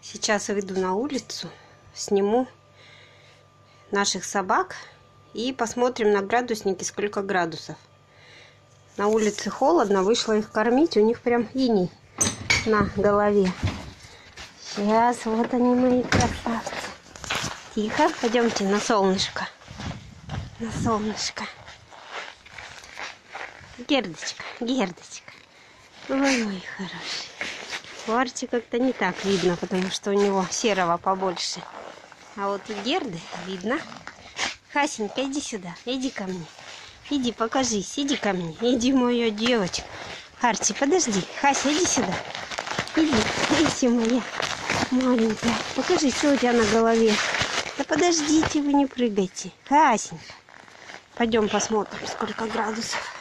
Сейчас выйду на улицу, сниму наших собак и посмотрим на градусники, сколько градусов. На улице холодно, вышла их кормить, у них прям иней на голове. Сейчас, вот они мои красавцы. Тихо, пойдемте на солнышко. На солнышко. Гердочка, Гердочка. Ой, мой хороший. У Арчи как-то не так видно, потому что у него серого побольше. А вот у Герды видно. Хасенька, иди сюда, иди ко мне. Иди, покажись, иди ко мне. Иди, моя девочка. Арчи, подожди. Хася, иди сюда. Иди, иди, моя маленькая. Покажи, что у тебя на голове. Да подождите, вы не прыгайте. Хасенька. Пойдем посмотрим, сколько градусов.